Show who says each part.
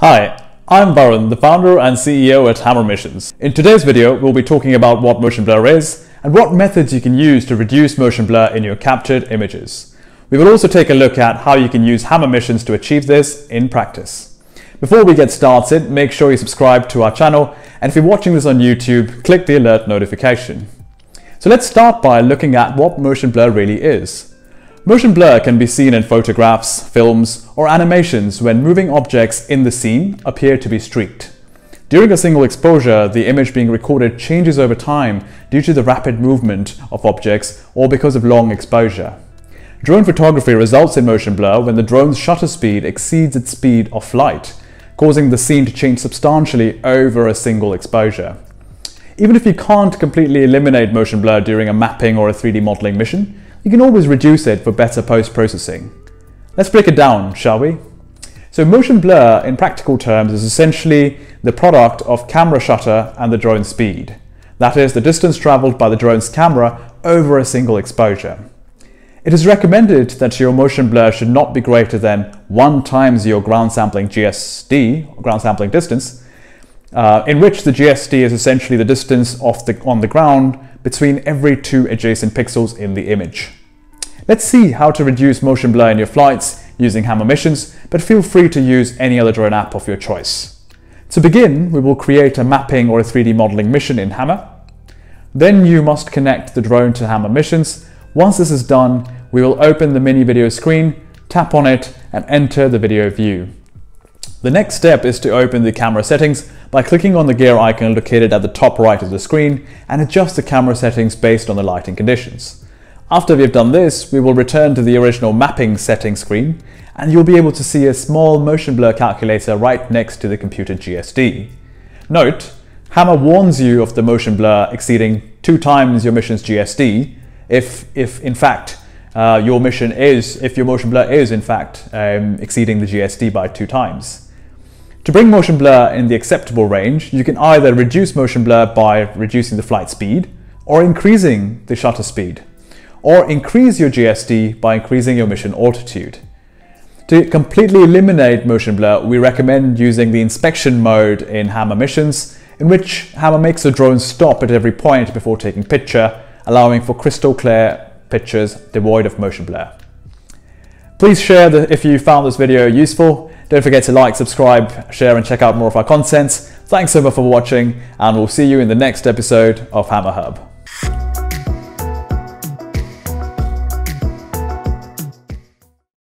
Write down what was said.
Speaker 1: Hi, I'm Varun, the founder and CEO at Hammer Missions. In today's video, we'll be talking about what motion blur is and what methods you can use to reduce motion blur in your captured images. We will also take a look at how you can use Hammer Missions to achieve this in practice. Before we get started, make sure you subscribe to our channel and if you're watching this on YouTube, click the alert notification. So let's start by looking at what motion blur really is. Motion blur can be seen in photographs, films, or animations when moving objects in the scene appear to be streaked. During a single exposure, the image being recorded changes over time due to the rapid movement of objects or because of long exposure. Drone photography results in motion blur when the drone's shutter speed exceeds its speed of light, causing the scene to change substantially over a single exposure. Even if you can't completely eliminate motion blur during a mapping or a 3D modeling mission, you can always reduce it for better post-processing. Let's break it down, shall we? So motion blur, in practical terms, is essentially the product of camera shutter and the drone speed. That is, the distance traveled by the drone's camera over a single exposure. It is recommended that your motion blur should not be greater than 1 times your ground sampling GSD, ground sampling distance, uh, in which the GSD is essentially the distance the, on the ground between every two adjacent pixels in the image. Let's see how to reduce motion blur in your flights using Hammer Missions, but feel free to use any other drone app of your choice. To begin, we will create a mapping or a 3D modeling mission in Hammer. Then you must connect the drone to Hammer Missions. Once this is done, we will open the mini video screen, tap on it, and enter the video view. The next step is to open the camera settings by clicking on the gear icon located at the top right of the screen and adjust the camera settings based on the lighting conditions. After we've done this, we will return to the original mapping settings screen and you'll be able to see a small motion blur calculator right next to the computer GSD. Note, Hammer warns you of the motion blur exceeding two times your mission's GSD if, if in fact uh, your mission is, if your motion blur is in fact um, exceeding the GSD by two times. To bring motion blur in the acceptable range, you can either reduce motion blur by reducing the flight speed or increasing the shutter speed or increase your GSD by increasing your mission altitude. To completely eliminate motion blur, we recommend using the inspection mode in Hammer missions, in which Hammer makes the drone stop at every point before taking picture, allowing for crystal clear pictures devoid of motion blur. Please share the, if you found this video useful. Don't forget to like, subscribe, share and check out more of our content. Thanks so much for watching and we'll see you in the next episode of Hammer Hub.